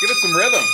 Give it some rhythm.